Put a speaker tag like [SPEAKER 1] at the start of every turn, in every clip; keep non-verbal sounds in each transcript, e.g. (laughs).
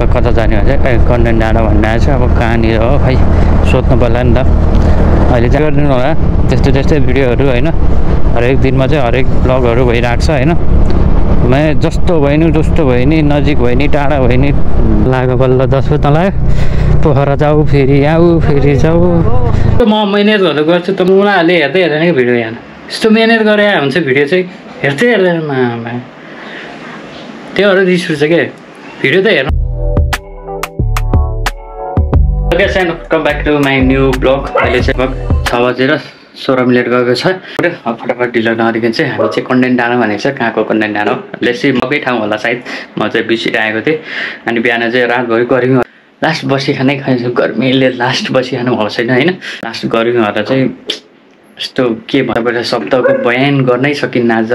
[SPEAKER 1] अब कता जाने भन्छ ए कन्टेन्ट डाँडा भन्ने आएछ अब कहाँनिर हो खै सोध्नु पर्ला नि त अहिले चाहिँ गरिदिनु होला त्यस्तो त्यस्तै भिडियोहरू होइन हरेक दिनमा चाहिँ हरेक ब्लगहरू भइरहेको छ होइन मैं जस्तो भयो नि जस्तो भयो नि नजिक भयो नि टाढा भयो नि लाग्यो बल्ल दस बजी लाग्यो पोखरा जाऊ फेरि आऊ फेरि जाऊ म मिहिनेत गर्दा गर्छु त उनीहरूले हेर्दै हेर्दैन कि भिडियो यहाँ यस्तो मिहिनेत गरे हुन्छ भिडियो चाहिँ हेर्दै हेर्दैन त्योहरू रिस उठ्छ क्या भिडियो त हेर्नु ओके सानो come back to my new blog अहिले चाहिँ छ बजेर सोह्र मिनट गएको छ। फटाफट ढिलो नअरिकन चाहिँ हामी चाहिँ कन्टेन्ट डाँडो भनेको छ। कहाँको कन्टेन्ट डाँडो लेसी मकै ठाउँ होला सायद। म चाहिँ बिर्सिएर आएको थिएँ। अनि बिहान चाहिँ रातभरि गर्मी लास्ट बसी खानै खान्छु गर्मीले लास्ट बसी खानु भएको छैन होइन? लास्ट गर्मी भएर चाहिँ यस्तो के भन्नुपर्छ शब्दको बयान गर्नै सकिन्न आज।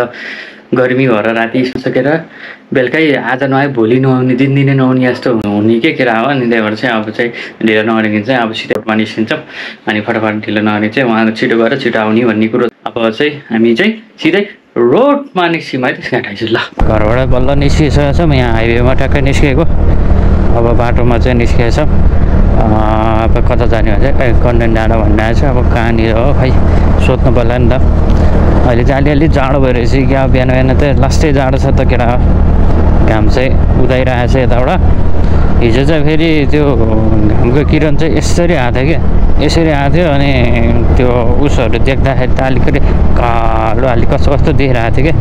[SPEAKER 1] गर्मी भएर राति सकेर बेलुकै आज नआए भोलि नआउने दिन दिनै नआउने जस्तो हुने के केरा हो अनि त्यही भएर चाहिँ अब चाहिँ ढिलो नगरिकन चाहिँ अब सिधै निस्किन्छौँ अनि फटाफट ढिलो नगरी चाहिँ उहाँ छिटो गएर छिटो आउने भन्ने कुरो। अब चाहिँ हामी चाहिँ सिधै रोडमा निस्क्यौँ है त्यस आइसु ल। घरबाट बल्ल निस्किसकेको छौँ यहाँ हाइवेमा ट्याक्कै निस्किएको अब बाटोमा चाहिँ निस्किएको छौँ। अब कता जाने भन्छ ए कन्टेन्ट डाँडा भन्ने आएछ अब कहाँनिर हो खै सोध्नु पर्ला नि त। अहिले चाहिँ अलिअलि जाडो भइरहेछ क्या बिहान बिहान त लास्टै जाडो छ त केटा घाम चाहिँ उदाइरहेको छ यताबाट। हिजो चाहिँ फेरि त्यो घामको किरण चाहिँ यसरी आएको थियो क्या। यसरी आएको थियो अनि त्यो उसहरू देख्दाखेरि त अलिकति कालो अलिक कस्तो कस्तो देखिरहेको थियो क्या।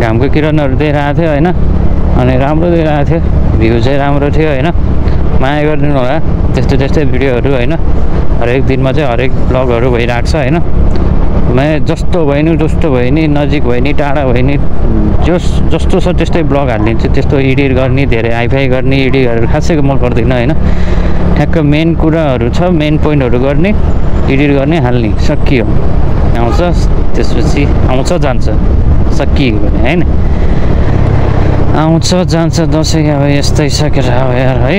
[SPEAKER 1] घामको किरणहरू देखिरहेको थियो होइन। अनि राम्रो देखिरहेको थियो। भ्यू चाहिँ राम्रो थियो होइन। माया गरिदिनु होला। त्यस्तो त्यस्तै भिडियोहरू होइन। हरेक दिनमा चाहिँ हरेक ब्लगहरू भइरहेको छ होइन। मैं जस्तो भयो नि जस्तो भयो नि नजिक भयो नि टाढा भयो नि जस जस्तो छ त्यस्तै ब्लग हालिदिन्छु। त्यस्तो एडिट गर्ने धेरै हाइफाई गर्ने एडिटहरू खासै म गर्दिनँ होइन? ठ्याक्क मेन कुराहरू छ मेन पोइन्टहरू गर्ने एडिट गर्ने हाल्ने सकियो। आउँछ त्यसपछि आउँछ जान्छ। सकियो भने होइन? आउँछ जान्छ दसैँ अब यस्तै सकेर अब यार है?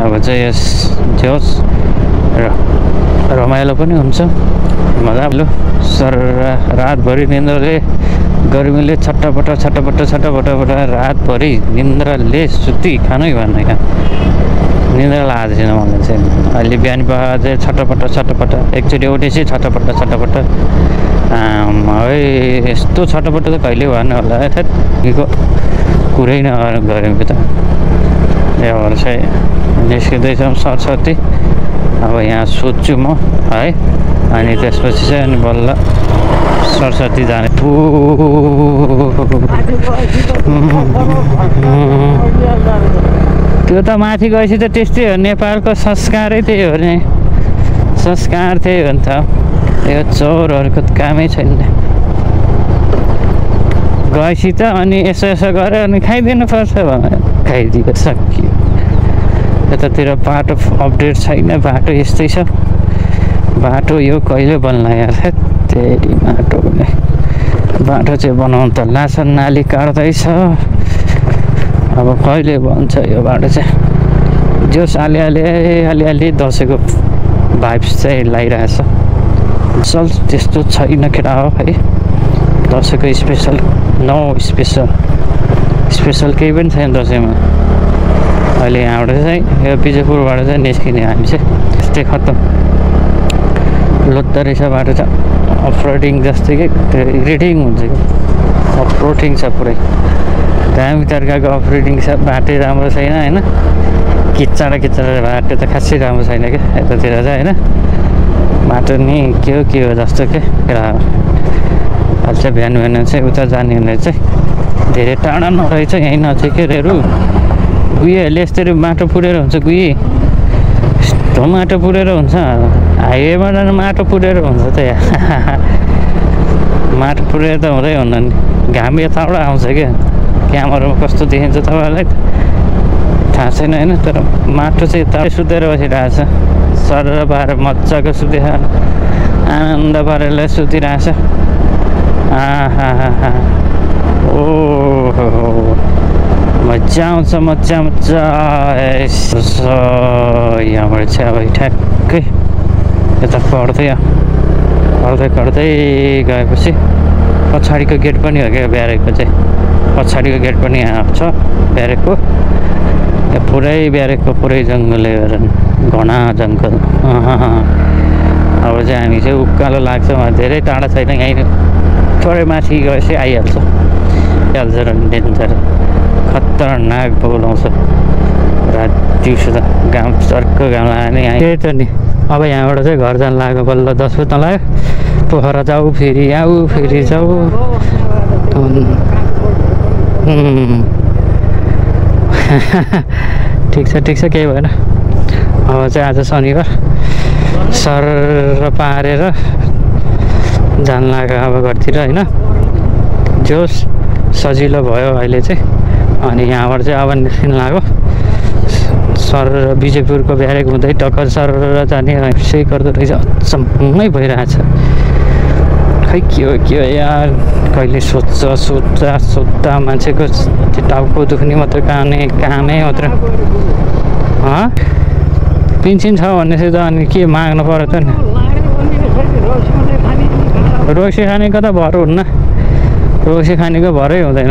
[SPEAKER 1] अब चाहिँ यस होस् र रमाइलो पनि हुन्छ। मजाले सर रातभरि निन्द्राले गर्मीले छट्टपट्ट छट्टपट्ट छट्टपट्टबाट रातभरि निन्द्राले सुति खानै भएन क्या। निन्द्रा लागेको छैन मलाई चाहिँ। अहिले बिहान बिहान चाहिँ छट्टपट्ट छट्टपट्ट एकचोटि उठेपछि छट्टपट्ट छट्टपट्ट। है यस्तो छट्टपट्ट त कहिले भएन होला। ठ्याक्कीको कुरै नगरेको त। त्यही भएर चाहिँ निस्किँदैछौँ सरस्वती। अब यहाँ सोध्छु म है? अनि त्यसपछि चाहिँ अनि बल्ल सरस्वती जाने। पु त्यो त माथि गएपछि त त्यस्तै हो नेपालको संस्कारै त्यही हो नि। संस्कार त्यही हो नि त। यो चोरहरूको कामै छैन। गएपछि त अनि यसो यसो गऱ्यो अनि खाइदिनु पर्छ भने खाइदिएको सकियो यतातिर बाटो अपडेट छैन बाटो यस्तै छ। बाटो यो कहिले बन्ला यार त्यही बाटो बाटो चाहिँ बनाउनु त लासन नाली काट्दैछ। अब कहिले बन्छ यो बाटो चाहिँ? जोस अलिअलि अलिअलि दसैँको भाइब्स चाहिँ लगाइरहेछ असल त्यस्तो छैन केटा हो है दसैँको स्पेसल नो स्पेसल। स्पेसल केही पनि छैन दसैँमा। अहिले यहाँबाट चाहिँ यो बिजयपुरबाट चाहिँ निस्किने हामी चाहिँ त्यस्तै खत्तम। लोद्दो रहेछ बाटो छ अफ जस्तै कि त्यो इरिटिङ हुन्छ कि? अफ छ पुरै। दामी तर्काको अफ छ बाटै राम्रो छैन होइन? किच्चाडा किच्चाडा बाटो त खासै राम्रो छैन क्या यतातिर चाहिँ होइन? बाटो नि के हो के हो जस्तो के? अहिले चाहिँ बिहान बिहान चाहिँ उता जाने भने चाहिँ धेरै टाढा नरहेछ यहीँ नजिकैहरू गुहीहरूले यस्तरी माटो पुरेर हुन्छ गुही यस्तो माटो पुरेर हुन्छ। हाइवेमा जानु माटो पुरेर हुन्छ त यहाँ (laughs) माटो पुरेर त हुँदै हुन्न नि। घाम यताबाट आउँछ क्या। क्यामरामा कस्तो देखिन्छ तपाईँहरूलाई थाहा छैन होइन तर माटो चाहिँ यता सुतेर बसिरहेको छ। सर पारेर मजाको सुते आनन्द पारेर सुतिरहेछ आहा ओ मजा आउँछ मजा मजा यहाँबाट चाहिँ अब ठ्याक्कै यता पढ्दै पढ्दै पढ्दै गएपछि पछाडिको गेट पनि हो क्या ब्यारेकको चाहिँ। पछाडिको गेट पनि यहाँ छ ब्यारेकको। पुरै ब्यारेकको पुरै जङ्गलले गरेर घना जङ्गल। अब चाहिँ हामी चाहिँ उकालो लाग्छ धेरै टाढा छैन यहीँ थोरै माथि गएपछि आइहाल्छ। आइहाल्छ र डेन्जर। खतरनाक बोलाउँछ रात दिउँसो त घाम चर्को घाम लाग्यो नि यहाँ त्यही त नि। अब यहाँबाट चाहिँ घर जानु लाग्यो बल्ल दस बज्न लाग्यो पोखरा जाऊ फेरि आऊ फेरि जाऊ। (laughs) ठिक छ ठिक छ केही भएन। अब चाहिँ आज शनिबार। सर पारेर जानु लाग्यो अब घरतिर होइन? जोस् सजिलो भयो अहिले चाहिँ। अनि यहाँबाट चाहिँ अब निस्किनु लाग्यो। सर बिजेपुरको ब्यारेक हुँदै टक्कर सर जाने यसै गर्दो रहेछ। अचम्मै भइरहेछ। खै के हो के हो यार? कहिले सोध्छ सोध्दा सोद्धा मान्छेको टाउको दुख्ने मात्रै कामै कामै मात्र। पेन्सन छ भने चाहिँ त अनि के माग्नु पऱ्यो त नि? रोसी खानेको त भर हुन्न। रोसी खानेको भरै हुँदैन।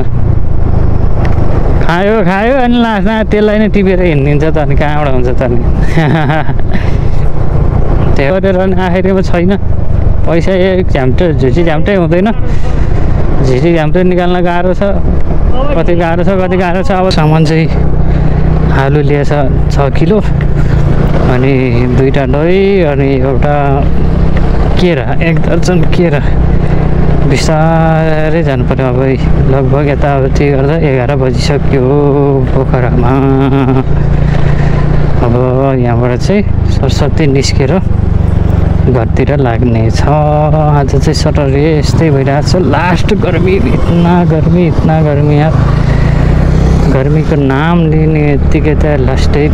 [SPEAKER 1] खायो खायो अनि लास्टमा त्यसलाई नै टिपेर हिँडिदिन्छ त अनि कहाँबाट हुन्छ त अनि। (laughs) त्यो गरेर अनि आखिरमा छैन। पैसा एक झ्याम्टे झुसी झ्याम्टै हुँदैन। झिसी झ्याम्टै निकाल्न गाह्रो छ। कति गाह्रो छ कति गाह्रो छ। अब सामान चाहिँ आलु लिएछ छ किलो। अनि दुईवटा दही अनि एउटा केरा एक दर्जन केरा। बिस्तारै जानु पऱ्यो अब लगभग यताउति गर्दा एघार बजिसक्यो पोखरामा अब यहाँबाट चाहिँ सरस्वती निस्केर घरतिर लाग्ने छ आज चाहिँ सटरडे यस्तै भइरहेको छ लास्ट गर्मी इतना गर्मी इतना गर्मी यार गर्मीको नाम लिने यत्तिकै त लास्टै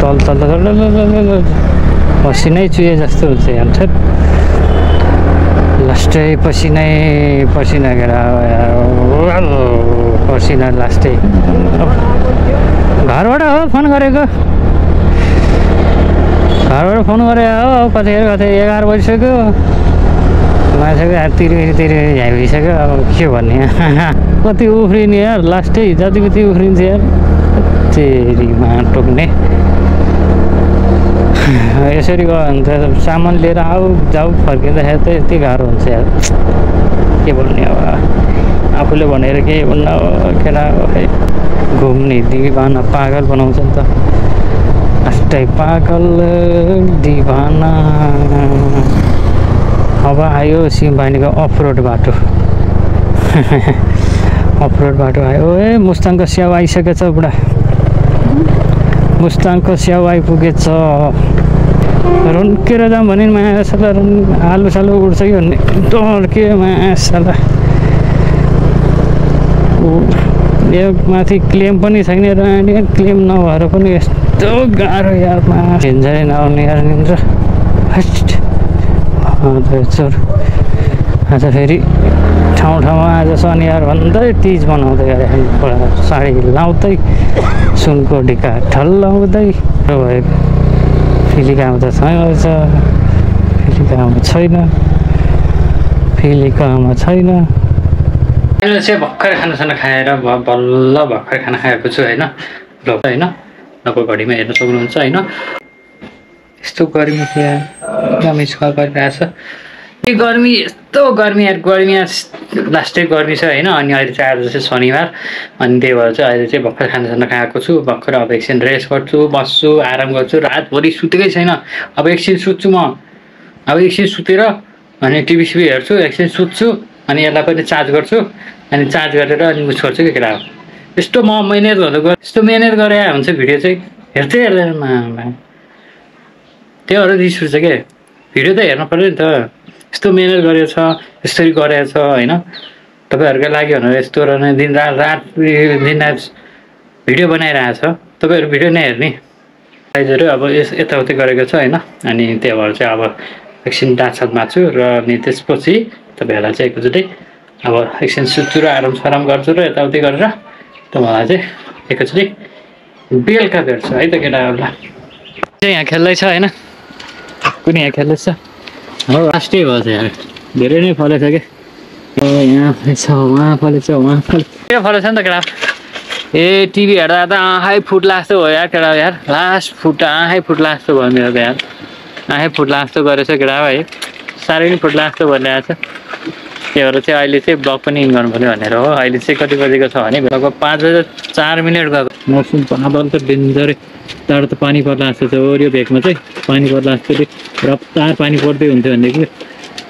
[SPEAKER 1] तल तल पसिनै चुहे जस्तो हुन्छ छेट लास्टै पसिनै पसिना गेर पसिना लास्टै। घरबाट हो फोन गरेको। घरबाट फोन गरे हो कतिखेर कतै एघार बजिसक्यो। मान्छेको हात तिरि तिरि झ्याइ भइसक्यो अब के भन्ने? (laughs) कति उफ्रिने यार लास्टै जति कति उफ्रिन्छ यार। तेरिमा टोक्ने यसरी गयो भने त सामान लिएर आऊ जाऊ फर्किँदाखेरि त यति गाह्रो हुन्छ यार। के भन्ने अब? आफूले भनेर केही भन्न केटा खै घुम्ने दिवाना पागल बनाउँछ नि त। अस्टै पागल दिवाना। अब आयो सिमबानीको अफ रोड बाटो। (laughs) अफ रोड बाटो आयो। ए मुस्ताङको स्याउ आइसकेछ बुढा। मुस्ताङको स्याउ आइपुगेछ। रुन्केर जाऊँ भने मासला रुन आलु सालु उड्छ कि भन्ने। डर के यो माथि क्लेम पनि छैन र क्लेम नभएर पनि यस्तो गाह्रो यारमा हिँड्छ नआउने यार निन्द्र। हस्ट चोर। आज फेरि ठाउँ ठाउँमा आज शनिबार भन्दै तिज मनाउँदै गरे साडी लाउँदै सुनको ढिका ठल्लाउँदै भयो फिलिकामा त छैन रहेछ फिलिकामा छैन फिलिकामा छैन। अहिले चाहिँ भर्खर खानासाना खाएर बल्ल भर्खर खाना खाएको छु होइन? होइन? लको घडीमा हेर्न सक्नुहुन्छ होइन? यस्तो गर्मी त्यहाँ मिसकल गरिरहेछ। गर्मी यस्तो गर्मी यार गर्मी लास्टै गर्मी छ होइन। अनि अहिले चाहिँ आज चाहिँ शनिबार अनि त्यही भएर चाहिँ अहिले चाहिँ भर्खर खानासाना खाएको छु भर्खर अब एकछिन रेस्ट गर्छु बस्छु आराम गर्छु। रातभरि सुतेकै छैन। अब एकछिन सुत्छु म। अब एकछिन सुतेर अनि टिभी सिभी हेर्छु एकछिन सुत्छु अनि यसलाई पनि चार्ज गर्छु। अनि चार्ज गरेर अनि उस गर्छु कि केटा यस्तो म मिहिनेत हुँदा यस्तो मिहिनेत गरे हुन्छ भिडियो चाहिँ हेर्दै हेर्दैन मा त्यो अरू रिस उठ्छ के? भिडियो त हेर्नु पऱ्यो नि त। यस्तो मिहिनेत गरेको छ यसरी गरेको छ होइन? तपाईँहरूकै लागि भनेर यस्तो र दिन रात रात दिन रात भिडियो बनाइरहेको छ। तपाईँहरू भिडियो नै हेर्ने। साइजहरू अब यस यताउति गरेको छ होइन? अनि त्यही भएर चाहिँ अब एकछिन दाँत मार्छु र अनि त्यसपछि तपाईँहरूलाई चाहिँ एकचोटि अब एकछिन सुत्छु र आराम सराम गर्छु र यताउति गरेर तपाईँहरूलाई चाहिँ एकचोटि बेलुका भेट्छु है त केटाहरूलाई। चाहिँ यहाँ खेल्दैछ होइन? कुनै यहाँ खेल्दैछ? हो लास्टै भयो धेरै नै फलेछ कि? यहाँ फलेछ उहाँ फलेछ उहाँ फलेछ। नि त केटा। ए टिभी हेर्दा त आँखै फुट्ला जस्तो भयो यार केटा यार। लास्ट फुट आँखै फुट्ला जस्तो भयो मेरो त यार। आँखै फुट्ला जस्तो गरेछ केटा है साह्रै नै फुट्ला जस्तो भइरहेको छ। त्यही भएर चाहिँ अहिले चाहिँ ब्लग पनि इन गर्नु पऱ्यो भनेर हो। अहिले चाहिँ कति बजेको छ भने? लगभग पाँच बजे चार मिनट गएको मौसम बादल त डेन्जरै तर त पानी पर्ला जस्तो छ। ओरियो भेगमा चाहिँ पानी पर्ला जस्तो चाहिँ रफ्तार पानी पर्दै हुन्थ्यो भनेदेखि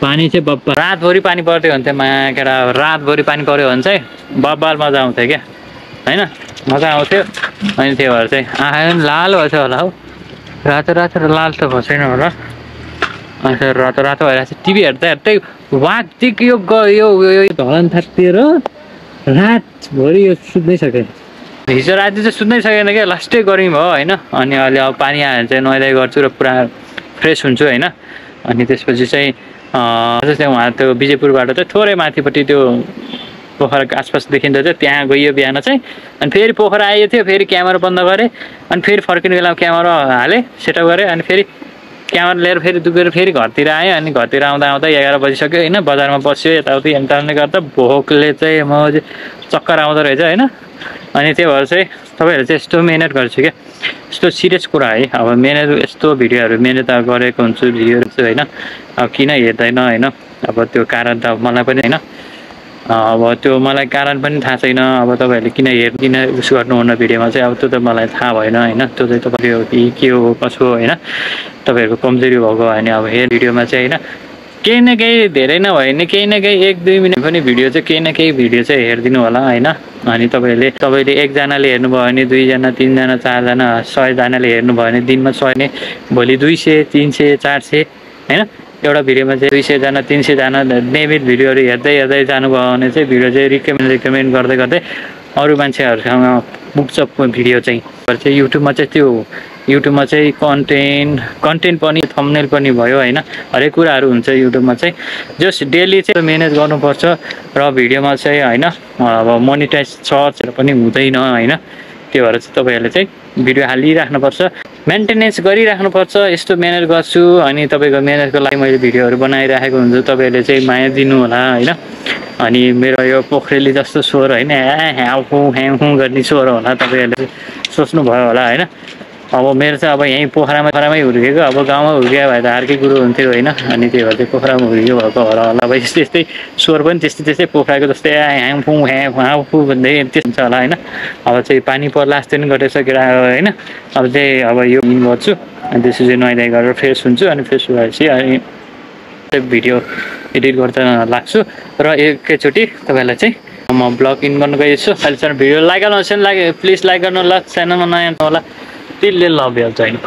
[SPEAKER 1] पानी चाहिँ बब्बा रातभरि पानी पर्थ्यो हुन्थ्यो मा केटा रातभरि पानी पऱ्यो भने चाहिँ बब्बाल मजा आउँथ्यो क्या। होइन? मजा आउँथ्यो। अनि त्यही भएर चाहिँ आँखा पनि लाल भएछ होला हौ। रातो रातो लाल त भएको छैन होला अन्त रातो रातो भइरहेको छ टिभी हेर्दा हेर्दै यो ग यो यो धलन थापिएर रातभरि यो सुत्नै सकेँ हिजो राति चाहिँ सुत्नै सकेन क्या लास्टै गर्मी भयो होइन। अनि अहिले अब पानी आयो भने चाहिँ नुहाइधुवाइ गर्छु र पुरा फ्रेस हुन्छु होइन। अनि त्यसपछि चाहिँ जस्तै उहाँ त्यो विजयपुरबाट चाहिँ थोरै माथिपट्टि त्यो पोखराको आसपास देखिँदो थियो त्यहाँ गइयो बिहान चाहिँ। अनि फेरि पोखरा आइयो थियो फेरि क्यामेरा बन्द गरेँ। अनि फेरि फर्किने बेलामा क्यामेरा हालेँ सेटअप गरेँ। अनि फेरि क्यामेरा लिएर फेरि दुबेर फेरि घरतिर आएँ। अनि घरतिर आउँदा आउँदा एघार बजिसक्यो होइन बजारमा बस्यो यताउति। यताउति गर्दा भोकले चाहिँ म चाहिँ चक्कर आउँदो रहेछ होइन। अनि त्यही भएर चाहिँ तपाईँहरू चाहिँ यस्तो मिहिनेत गर्छु क्या। यस्तो सिरियस कुरा है। अब मिहिनेत यस्तो भिडियोहरू मिहिनेत गरेको हुन्छु भिडियोहरू चाहिँ होइन। अब किन हेर्दैन होइन। अब त्यो कारण त मलाई पनि होइन। अब त्यो मलाई कारण पनि थाहा छैन। अब तपाईँहरूले किन हेर किन उस गर्नुहुन्न भिडियोमा चाहिँ? अब त्यो त मलाई थाहा भएन होइन। त्यो चाहिँ तपाईँको कि हो कसो हो होइन। तपाईँहरूको कमजोरी भएको हो भने अब हेर भिडियोमा चाहिँ होइन। केही न केही धेरै नभए नि। केही न केही एक दुई मिनट पनि भिडियो चाहिँ केही न केही भिडियो चाहिँ हेरिदिनु होला होइन? अनि तपाईँले तपाईँले एकजनाले हेर्नुभयो भने दुईजना तिनजना चारजना सयजनाले हेर्नुभयो भने दिनमा सय नै भोलि दुई सय तिन सय चार सय होइन? एउटा भिडियोमा चाहिँ दुई सयजना तिन सयजना नियमित भिडियोहरू हेर्दै हेर्दै जानुभयो भने चाहिँ भिडियो चाहिँ रिकमेन्ड रिकमेन्ड गर्दै गर्दै अरू मान्छेहरूसँग पुग्छ भिडियो चाहिँ युट्युबमा चाहिँ त्यो युट्युबमा चाहिँ कन्टेन्ट कन्टेन्ट पनि थम्नेल पनि भयो होइन? हरेक कुराहरू हुन्छ युट्युबमा चाहिँ। जस्ट डेली चाहिँ म्यानेज गर्नुपर्छ र भिडियोमा चाहिँ होइन? अब मोनिटाइज सर्चहरू पनि हुँदैन होइन? त्यो भएर चाहिँ तपाईँहरूले चाहिँ भिडियो हालिराख्नुपर्छ। मेन्टेनेन्स गरिराख्नुपर्छ यस्तो म्यानेज गर्छु। अनि तपाईँको म्यानेजको लागि मैले भिडियोहरू बनाइराखेको हुन्छु। तपाईँहरूले चाहिँ माया दिनु होला होइन? अनि मेरो यो पोखरेली जस्तो स्वर होइन? ह्याउ ह्याउ गर्ने स्वर होला तपाईँहरूले सोच्नुभयो होला होइन? अब मेरो चाहिँ अब यहीँ पोखरामा पोखरामै हुर्केको। अब गाउँमा हुर्कियो भए त अर्कै कुरो हुन्थ्यो होइन। अनि त्यही भएर चाहिँ पोखरामा हुर्कियो भएको होला होला। अब यस्तै यस्तै स्वर पनि त्यस्तै त्यस्तै पोखराको जस्तै ह्याङफु ह्याँ हाँफु भन्दै त्यस्तो हुन्छ होला होइन। अब चाहिँ पानी पर्ला जस्तो पनि गरेछ केटा होइन। अब चाहिँ अब यो गर्छु। अनि त्यसपछि नुहाइधुवाइ गरेर फ्रेस हुन्छु। अनि फ्रेस भएपछि अनि भिडियो एडिट गर्दा लाग्छु। र एकैचोटि तपाईँलाई चाहिँ म ब्लग इन गर्नु गएछु अहिलेसम्म भिडियो लाइक गर्नु लाग्यो प्लिज लाइक गर्नु ल च्यानलमा नयाँ होला। तिलले लभ हेल्छ होइन